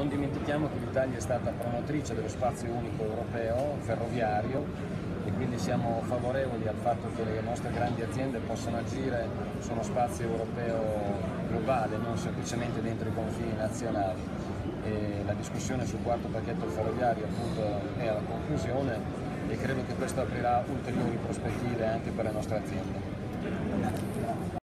Non dimentichiamo che l'Italia è stata promotrice dello spazio unico europeo ferroviario e quindi siamo favorevoli al fatto che le nostre grandi aziende possano agire su uno spazio europeo globale, non semplicemente dentro i confini nazionali. E la discussione sul quarto pacchetto ferroviario appunto è alla conclusione e credo che questo aprirà ulteriori prospettive anche per le nostre aziende.